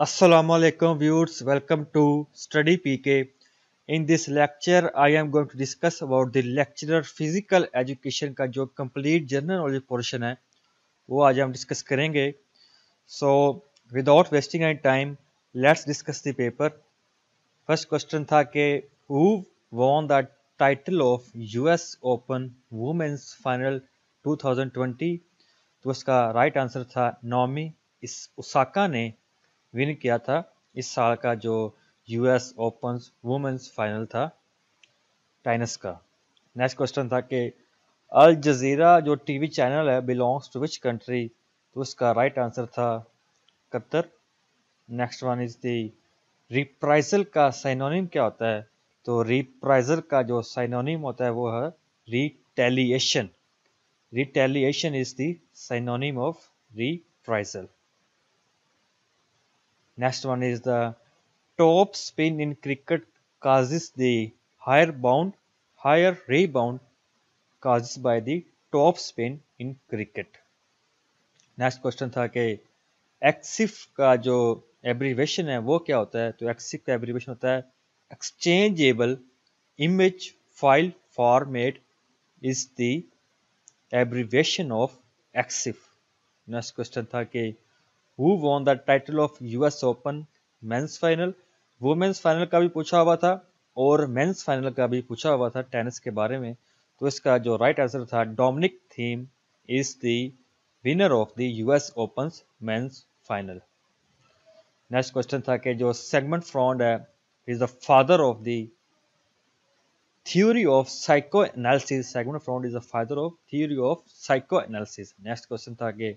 Assalamu alaikum viewers welcome to study pk in this lecture i am going to discuss about the lecturer physical education का जो complete general knowledge portion है वो आज हम discuss करेंगे so without wasting any time let's discuss the paper first question था कि who won the title of US Open Women's Final 2020 तो उसका right आंसर था नॉमी इस उसाका ने विन किया था। इस साल का जो यूएस ओपन वुमेंस फाइनल था टेनिस का। नेक्स्ट क्वेश्चन था कि अल जजीरा जो टीवी चैनल है, बिलोंग्स टू विच कंट्री? तो उसका राइट आंसर था Qatar next one is the reprisal का साइनोनिम क्या होता है? तो रिप्राइजल का जो साइनोनिम होता है वो है retaliation. Retaliation is the synonym of reprisal. Next one is the top spin in cricket causes the higher bound, higher rebound causes by the top spin in cricket. Next question था कि एक्सिफ का जो abbreviation है वो क्या होता है तो एक्सिफ का एब्रीवेशन होता है exchangeable image file format is the abbreviation of EXIF next question था कि who won the title of US Open men's final women's final का भी पूछा हुआ था और मेंस फाइनल का भी पूछा हुआ था टेनिस के बारे में। तो इसका जो राइट आंसर था Dominic Thiem is the winner of the US Open men's final next question था कि जो सेगमेंट फ्रॉन्ड है is the father of the theory of psychoanalysis. Segment front is the father of theory of psychoanalysis. Next question था कि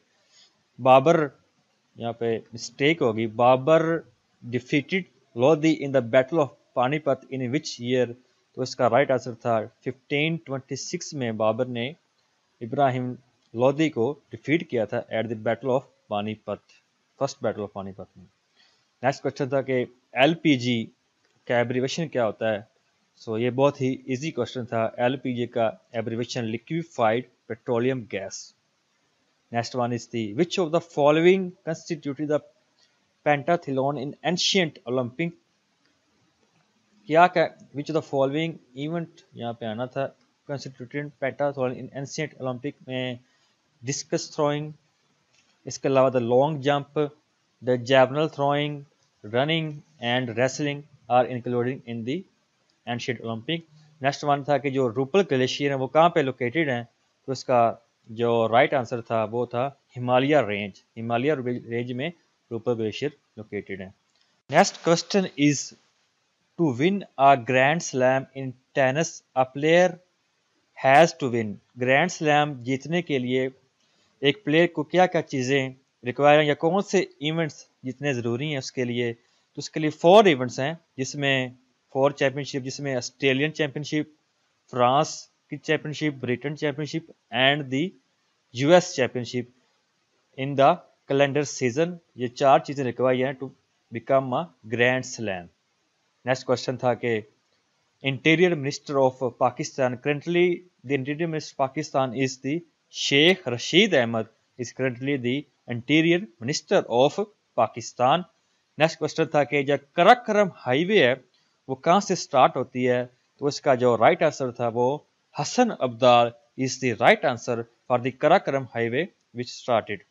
बाबर यहाँ पे mistake होगी। Babur defeated Lodi in the battle of Panipat in which year तो इसका right answer था 1526 में बाबर ने इब्राहिम लोधी को डिफीट किया था at the battle of Panipat first battle of Panipat में। नेक्स्ट क्वेश्चन था कि एलपीजी का एब्रीवेशन क्या होता है? सो so, ये बहुत ही इजी क्वेश्चन था। एलपीजी का abbreviation liquefied petroleum gas Next one is the, which of the following constituted the pentathlon in ancient Olympic? क्या क्या विच द फॉलोइंग इवेंट यहाँ पे आना था? Constituted pentathlon in ancient Olympic में डिस्कस थ्रोइंग इसके अलावा the long jump the जैवनल throwing running and wrestling are including in the ancient Olympic next one था कि जो रूपल ग्लेशियर है, वो कहाँ पे लोकेटेड हैं? तो इसका जो राइट आंसर था, वो था हिमालय रेंज हिमालय रेंज में रूपर ग्लेशियर लोकेटेड है। Next question is to win a grand slam in tennis a player has to win grand slam जीतने के लिए एक प्लेयर को क्या क्या चीज़ें रिक्वायर या कौन से इवेंट्स जितने ज़रूरी हैं उसके लिए तो उसके लिए फोर इवेंट्स हैं, जिसमें फोर चैम्पियनशिप जिसमें ऑस्ट्रेलियन चैम्पियनशिप फ्रांस की championship Britain championship and the US championship in the calendar season ये चार चीज़ें रिक्वायर हैं to become a grand slam next question था कि interior minister of Pakistan currently the interior minister Pakistan is the Sheikh Rashid Ahmed is currently the interior minister of Pakistan next question था कि जो Karakoram highway है, वो कहाँ से start होती है? तो इसका जो राइट आंसर था वो Hassan Abdal is the right answer for the Karakoram highway which started.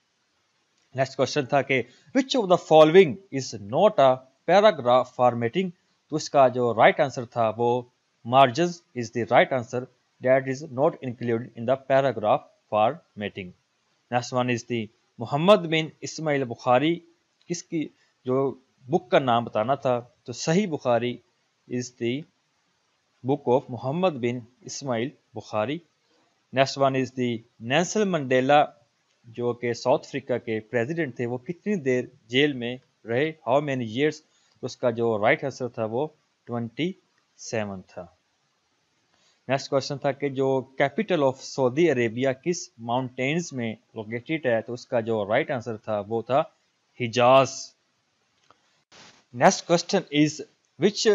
Next question था कि which of the following is not a paragraph formatting तो इसका जो right answer था वो margins is the right answer that is not included in the paragraph formatting. Next one is the Mohammad bin Ismail Bukhari किसकी जो book का नाम बताना था तो Sahih Bukhari is the book of Muhammad bin Ismail Bukhari next one is the Nelson Mandela जो कि south Africa के प्रेसिडेंट थे, वो कितनी देर जेल में रहे? हाउ मैनी ईयर्स उसका जो राइट आंसर था वो ट्वेंटी सेवन था। नेक्स्ट क्वेश्चन था कि जो कैपिटल ऑफ़ सऊदी अरेबिया किस माउंटेन्स में लोकेटेड है? तो उसका जो राइट आंसर था वो था Hijaz next question is which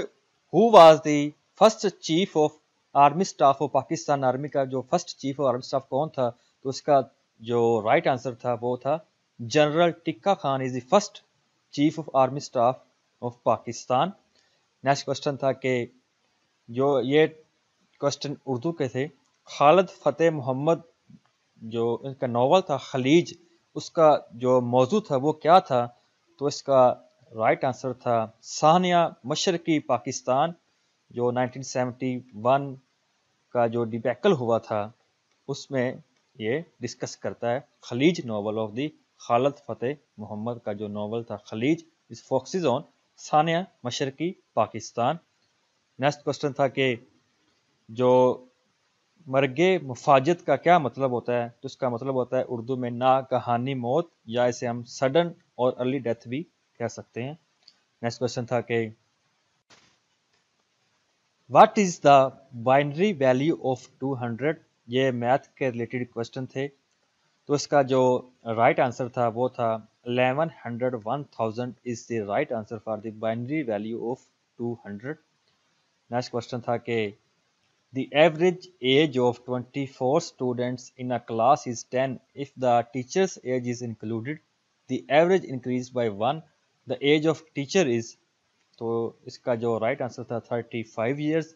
who was the first chief of army staff of Pakistan army का जो first chief of army staff कौन था तो उसका जो राइट आंसर था वो था general Tikka Khan is the first chief of army staff of Pakistan next question था कि जो ये क्वेश्चन उर्दू के थे, खालद फ़तेह मोहम्मद जो इनका नावल था, खलीज, उसका जो मौजू था वो क्या था तो इसका राइट आंसर था, सानिया मशरकी, पाकिस्तान। जो 1971 का जो डिबैकल हुआ था, उसमें ये डिस्कस करता है Khaleej novel of the Khalid Fateh Muhammad का जो नावल था खलीज इस फोक्सिस ऑन सानिया मशरकी पाकिस्तान। नेक्स्ट क्वेश्चन था कि जो मरगे मुफाजत का क्या मतलब होता है तो इसका मतलब होता है उर्दू में ना कहानी मौत, या इसे हम सडन और अर्ली डेथ भी कह सकते हैं। नेक्स्ट क्वेश्चन था कि what is the binary value of 200 ये मैथ के रिलेटेड क्वेश्चन थे। तो इसका जो राइट right आंसर था, वो था eleven hundred one thousand is the right answer for the binary value of 200 hundred next question था कि the average age of 24 four students in a class is 10 if the teacher's age is included the average increase by one the age of teacher is तो इसका जो right answer था 35 years.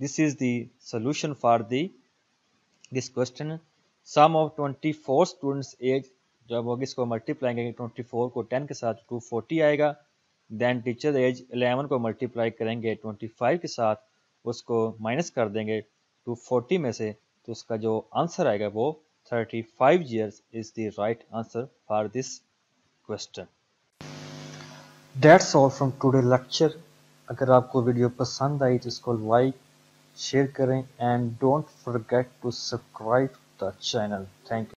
This is the solution for the, this question. Sum of 24 students age, जब होगी इसको multiply करेंगे 24 को 10 के साथ 240 आएगा देन टीचर एज 11 को मल्टीप्लाई करेंगे 25 के साथ उसको माइनस कर देंगे टू फोर्टी में से तो उसका जो आंसर आएगा वो thirty five years is the right answer for this question that's all from today lecture अगर आपको वीडियो पसंद आई तो इसको लाइक शेयर करें and don't forget to subscribe the channel thank you